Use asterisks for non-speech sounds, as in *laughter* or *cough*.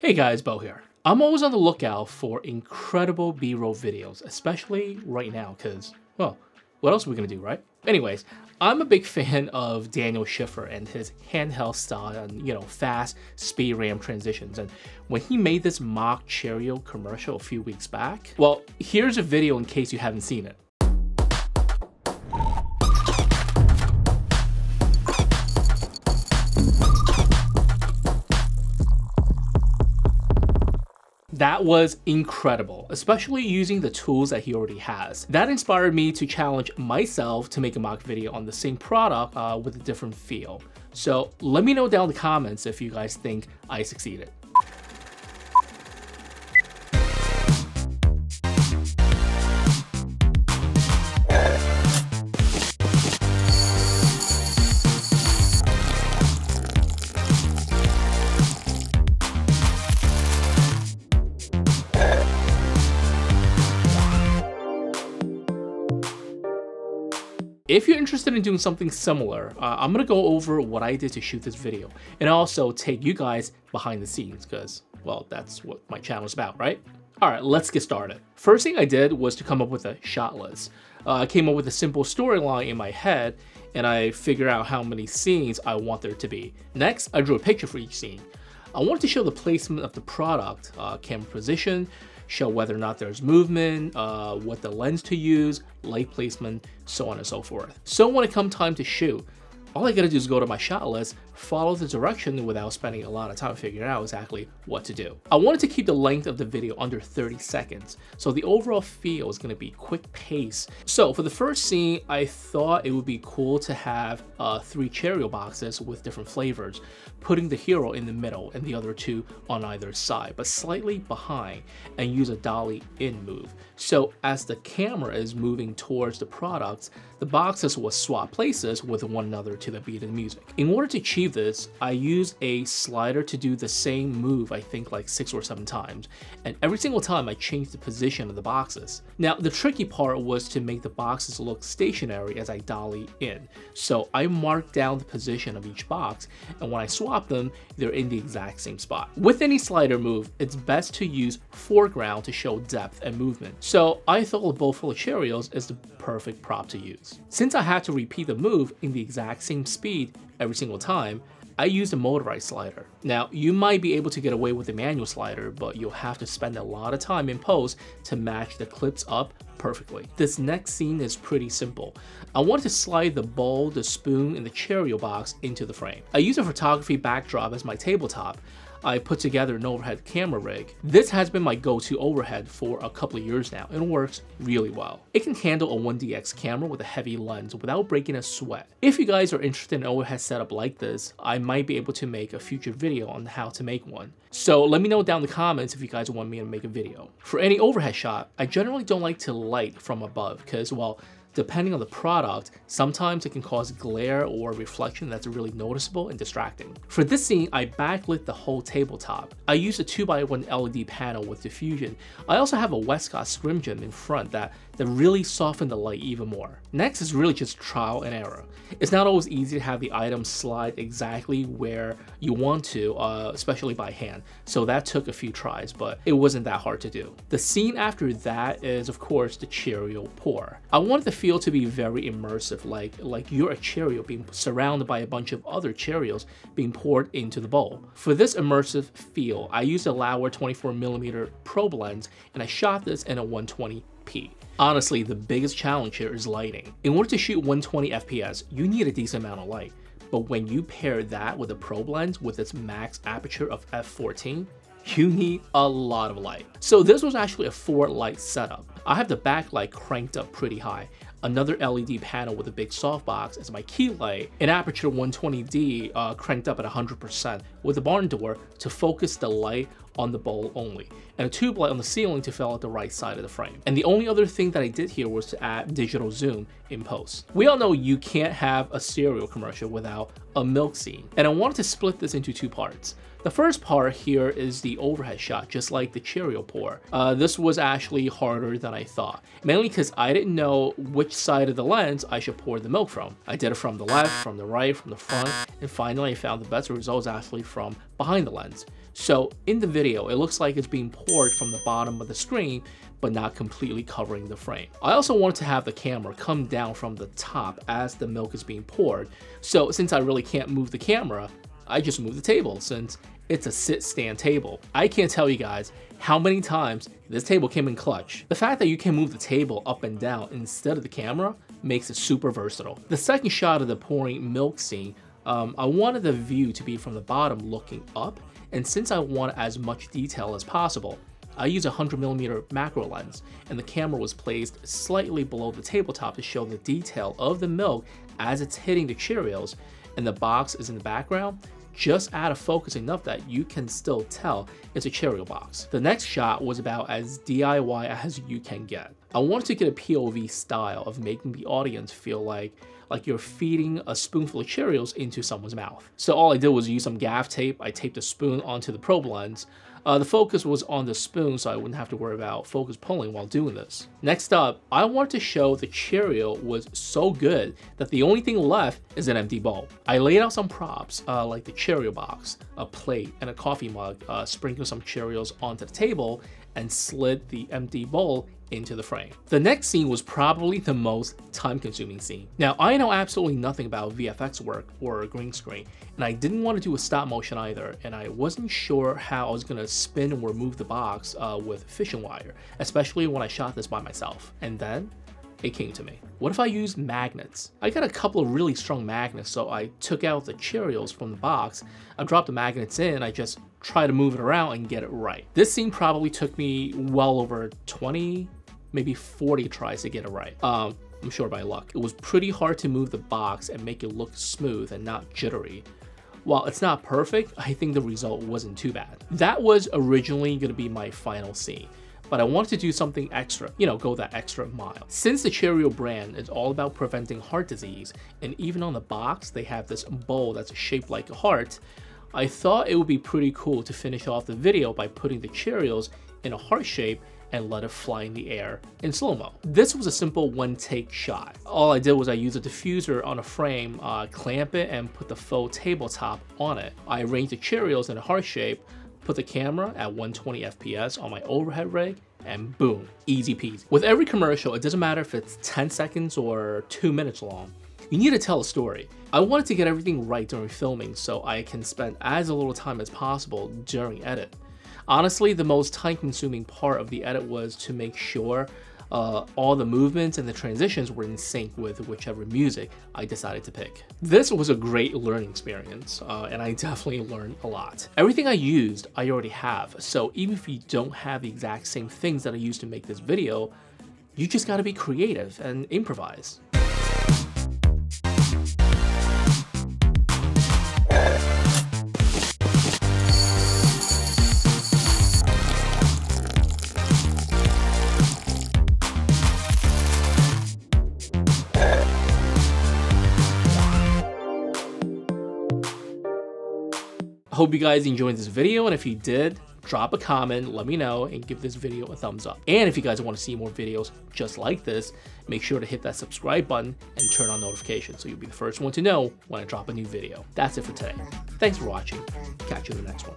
Hey guys, Bo here. I'm always on the lookout for incredible B-roll videos, especially right now, because, well, what else are we gonna do, right? Anyways, I'm a big fan of Daniel Schiffer and his handheld style and, you know, fast speed ramp transitions. And when he made this mock Cheerio commercial a few weeks back, well, here's a video in case you haven't seen it. That was incredible, especially using the tools that he already has. That inspired me to challenge myself to make a mock video on the same product uh, with a different feel. So let me know down in the comments if you guys think I succeeded. If you're interested in doing something similar, uh, I'm gonna go over what I did to shoot this video and also take you guys behind the scenes because, well, that's what my channel is about, right? All right, let's get started. First thing I did was to come up with a shot list. Uh, I came up with a simple storyline in my head and I figured out how many scenes I want there to be. Next, I drew a picture for each scene. I wanted to show the placement of the product, uh, camera position, show whether or not there's movement, uh, what the lens to use, light placement, so on and so forth. So when it comes time to shoot, all I gotta do is go to my shot list, follow the direction without spending a lot of time figuring out exactly what to do. I wanted to keep the length of the video under 30 seconds, so the overall feel is gonna be quick pace. So for the first scene, I thought it would be cool to have uh, three Cheerio boxes with different flavors, putting the hero in the middle and the other two on either side, but slightly behind, and use a dolly in move. So as the camera is moving towards the products, the boxes will swap places with one another to the beat of the music. In order to achieve this, I use a slider to do the same move I think like six or seven times, and every single time I change the position of the boxes. Now the tricky part was to make the boxes look stationary as I dolly in, so I mark down the position of each box, and when I swap them, they're in the exact same spot. With any slider move, it's best to use foreground to show depth and movement, so I thought a bowl full of Cheerios is the perfect prop to use. Since I had to repeat the move in the exact same speed every single time, I used a motorized slider. Now, you might be able to get away with a manual slider, but you'll have to spend a lot of time in post to match the clips up perfectly. This next scene is pretty simple. I want to slide the bowl, the spoon, and the Cheerio box into the frame. I use a photography backdrop as my tabletop, I put together an overhead camera rig. This has been my go-to overhead for a couple of years now and works really well. It can handle a 1DX camera with a heavy lens without breaking a sweat. If you guys are interested in an overhead setup like this, I might be able to make a future video on how to make one. So let me know down in the comments if you guys want me to make a video. For any overhead shot, I generally don't like to light from above because, well, depending on the product, sometimes it can cause glare or reflection that's really noticeable and distracting. For this scene, I backlit the whole tabletop. I used a 2x1 LED panel with diffusion. I also have a Westcott Scrim Jim in front that that really soften the light even more. Next is really just trial and error. It's not always easy to have the item slide exactly where you want to, uh, especially by hand, so that took a few tries, but it wasn't that hard to do. The scene after that is of course the Cheerio pour. I wanted the feel to be very immersive, like, like you're a Cheerio being surrounded by a bunch of other Cheerios being poured into the bowl. For this immersive feel, I used a Laowa 24mm probe lens and I shot this in a 120p. Honestly, the biggest challenge here is lighting. In order to shoot 120 FPS, you need a decent amount of light. But when you pair that with a probe lens with its max aperture of f14, you need a lot of light. So this was actually a four light setup. I have the backlight cranked up pretty high, another LED panel with a big softbox as my key light, an Aputure 120D uh, cranked up at 100% with a barn door to focus the light on the bowl only, and a tube light on the ceiling to fill out the right side of the frame. And the only other thing that I did here was to add digital zoom in post. We all know you can't have a cereal commercial without a milk scene, and I wanted to split this into two parts. The first part here is the overhead shot, just like the Cheerio pour. Uh, this was actually harder than I thought, mainly because I didn't know which side of the lens I should pour the milk from. I did it from the left, from the right, from the front, and finally I found the best results actually from behind the lens. So in the video, it looks like it's being poured from the bottom of the screen, but not completely covering the frame. I also wanted to have the camera come down from the top as the milk is being poured. So since I really can't move the camera, I just move the table since it's a sit stand table. I can't tell you guys how many times this table came in clutch. The fact that you can move the table up and down instead of the camera makes it super versatile. The second shot of the pouring milk scene, um, I wanted the view to be from the bottom looking up, and since I want as much detail as possible, I use a 100mm macro lens, and the camera was placed slightly below the tabletop to show the detail of the milk as it's hitting the Cheerios, and the box is in the background, just out of focus enough that you can still tell it's a Cheerio box. The next shot was about as DIY as you can get. I wanted to get a POV style of making the audience feel like like you're feeding a spoonful of Cheerios into someone's mouth. So all I did was use some gaff tape, I taped a spoon onto the probe lens, uh, the focus was on the spoon so I wouldn't have to worry about focus pulling while doing this. Next up, I wanted to show the Cheerio was so good that the only thing left is an empty bowl. I laid out some props uh, like the Cheerio box, a plate, and a coffee mug, uh, sprinkled some Cheerios onto the table, and slid the empty bowl into the frame. The next scene was probably the most time consuming scene. Now I know absolutely nothing about VFX work or green screen and I didn't want to do a stop motion either and I wasn't sure how I was going to spin or move the box uh, with fishing wire, especially when I shot this by myself. And then it came to me. What if I used magnets? I got a couple of really strong magnets, so I took out the Cheerios from the box, I dropped the magnets in, I just try to move it around and get it right. This scene probably took me well over 20, maybe 40 tries to get it right. Um, I'm sure by luck. It was pretty hard to move the box and make it look smooth and not jittery. While it's not perfect, I think the result wasn't too bad. That was originally going to be my final scene, but I wanted to do something extra, you know, go that extra mile. Since the Cheerio brand is all about preventing heart disease, and even on the box they have this bowl that's shaped like a heart, I thought it would be pretty cool to finish off the video by putting the Cheerios in a heart shape and let it fly in the air in slow-mo. This was a simple one-take shot. All I did was I used a diffuser on a frame, uh, clamp it, and put the faux tabletop on it. I arranged the Cheerios in a heart shape, put the camera at 120 FPS on my overhead rig, and boom, easy peasy. With every commercial, it doesn't matter if it's 10 seconds or 2 minutes long, you need to tell a story. I wanted to get everything right during filming so I can spend as little time as possible during edit. Honestly, the most time consuming part of the edit was to make sure uh, all the movements and the transitions were in sync with whichever music I decided to pick. This was a great learning experience, uh, and I *laughs* definitely learned a lot. Everything I used, I already have, so even if you don't have the exact same things that I used to make this video, you just gotta be creative and improvise. Hope you guys enjoyed this video, and if you did, drop a comment, let me know, and give this video a thumbs up. And if you guys want to see more videos just like this, make sure to hit that subscribe button and turn on notifications so you'll be the first one to know when I drop a new video. That's it for today. Thanks for watching. Catch you in the next one.